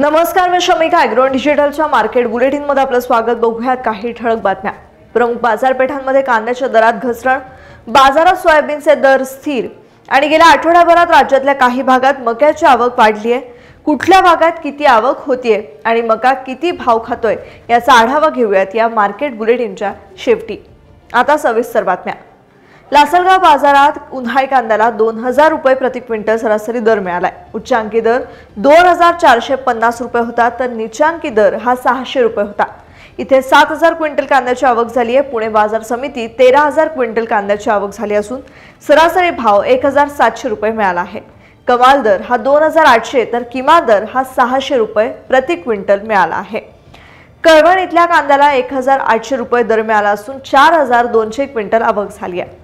नमस्कार मी शमिका अॅग्रो डिजिटलच्या मार्केट बुलेटिनमध्ये आपलं स्वागत. बघूयात काही ठळक बातम्या. प्रमुख बाजारपेठांमध्ये कांद्याच्या दरात घसरण बाजारात सोयाबीनचे दर स्थिर आणि गेल्या आठवड्याभरात राज्यातल्या काही भागात मक्याची आवक वाढली आहे. कुठल्या भागात किती आवक होतीये आणि मका किती भाव खातोय याचा आढावा घेऊयात या मार्केट बुलेटिनच्या शेवटी. आता सविस्तर बातम्या. लासलगाव बाजारात उन्हाळी कांद्याला दोन हजार रुपये प्रति क्विंटल सरासरी दर मिळालाय. उच्चांकी दर दोन हजार चारशे पन्नास रुपये होता तर निचांकी दर हा सहाशे रुपये होता. इथे सात हजार क्विंटल कांद्याची आवक झाली आहे. पुणे बाजार समिती तेरा हजार क्विंटल कांद्याची आवक झाली असून सरासरी भाव एक हजार सातशे रुपये मिळाला आहे. कमाल दर हा दोन हजार आठशे तर किमान दर हा सहाशे रुपये प्रति क्विंटल मिळाला आहे. कळवण इथल्या कांद्याला एक हजार आठशे रुपये दर मिळाला असून चार हजार दोनशे क्विंटल आवक झाली आहे.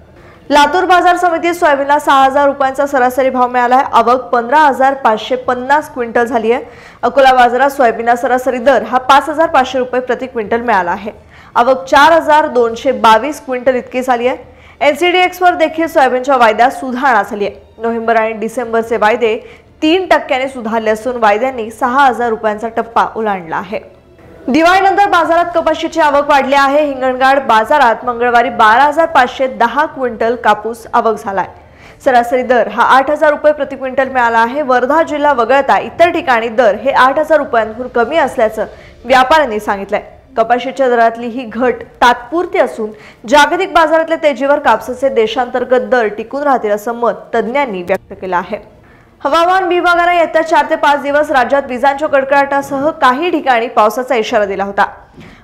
लातूर बाजार समितीत सोयाबीनला सहा हजार रुपयांचा सरासरी भाव मिळाला आहे. आवक पंधरा हजार पाचशे पन्नास क्विंटल झाली आहे. अकोला बाजारात सोयाबीनला सरासरी दर हा पाच हजार पाचशे रुपये प्रति क्विंटल मिळाला आहे. आवक चार हजार दोनशे बावीस क्विंटल इतकी झाली आहे. एनसीडीएक्स एक्सवर देखील सोयाबीनच्या वायद्यात सुधारणा झाली आहे. नोव्हेंबर आणि डिसेंबरचे वायदे तीन टक्क्याने सुधारले असून वायद्यांनी सहा हजार रुपयांचा टप्पा ओलांडला आहे. दिवाळीनंतर बाजारात कपाशीची आवक वाढली आहे. हिंगणघाट बाजारात मंगळवारी बारा हजार पाचशे दहा क्विंटल कापूस आवक झालाय. सरासरी दर हा आठ हजार रुपये प्रति क्विंटल मिळाला आहे. वर्धा जिल्हा वगळता इतर ठिकाणी दर हे आठ हजार रुपयांहून कमी असल्याचं व्यापाऱ्यांनी सांगितलंय. कपाशीच्या दरातली ही घट तात्पुरती असून जागतिक बाजारातल्या तेजीवर कापसाचे देशांतर्गत दर टिकून राहतील असं मत तज्ज्ञांनी व्यक्त केलं आहे. हवामान विभागानं येत्या चार ते पाच दिवस राज्यात विजांच्या कडकडाटासह काही ठिकाणी पावसाचा इशारा दिला होता.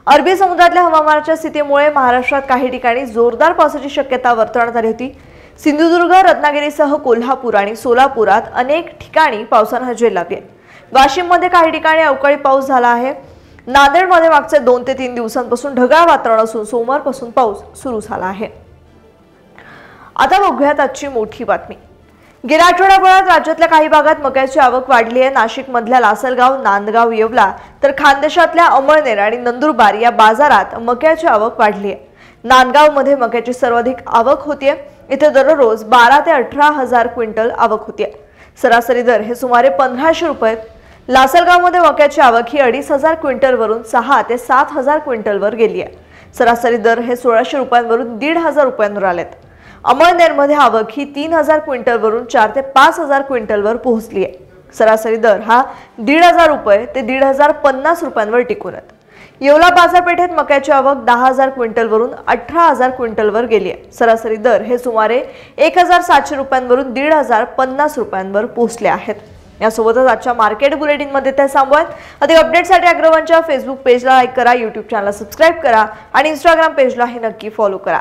अरबी समुद्रातल्या हवामानाच्या स्थितीमुळे महाराष्ट्रात काही ठिकाणी जोरदार पावसाची शक्यता वर्तवण्यात आली होती. सिंधुदुर्ग रत्नागिरीसह कोल्हापूर आणि सोलापुरात अनेक ठिकाणी पावसानं हजेरी लावली वाशिममध्ये काही ठिकाणी अवकाळी पाऊस झाला आहे. नांदेडमध्ये मागचे दोन ते तीन दिवसांपासून ढगाळ वातावरण असून सोमवारपासून पाऊस सुरू झाला आहे. आता बघूयात आजची मोठी बातमी. गेल्या आठवड्याभरात राज्यातल्या काही भागात मक्याची आवक वाढली आहे. नाशिक मधल्या लासलगाव नांदगाव येवला तर खानदेशातल्या अमळनेर आणि नंदुरबार या बाजारात मक्याची आवक वाढली आहे. नांदगावमध्ये मक्याची सर्वाधिक आवक होतीये इथे दररोज बारा ते अठरा हजार क्विंटल आवक होतीये सरासरी दर हे सुमारे पंधराशे रुपये लासलगावमध्ये मक्याची आवक ही अडीच हजार क्विंटलवरून सहा ते सात हजार क्विंटलवर गेली आहे. सरासरी दर हे सोळाशे रुपयांवरून दीड हजार रुपयांवर आलेत. अमळनेरमध्ये आवक ही तीन हजार क्विंटलवरून चार ते पाच हजार क्विंटलवर पोहोचली आहे. सरासरी दर हा दीड हजार रुपये ते दीड हजार पन्नास रुपयांवर टिकून आहेत. येवला बाजारपेठेत मक्याची आवक दहा हजार क्विंटलवरून अठरा हजार क्विंटलवर गेली आहे. सरासरी दर हे सुमारे एक हजार सातशे रुपयांवरून दीड हजार पन्नास रुपयांवर पोहोचले आहेत. यासोबतच आजच्या मार्केट बुलेटिनमध्ये ते सांगूयात. अधिक अपडेटसाठी अग्रवांच्या फेसबुक पेजला लाईक करा यूट्यूब चॅनलला सबस्क्राईब करा आणि इंस्टाग्राम पेजलाही नक्की फॉलो करा.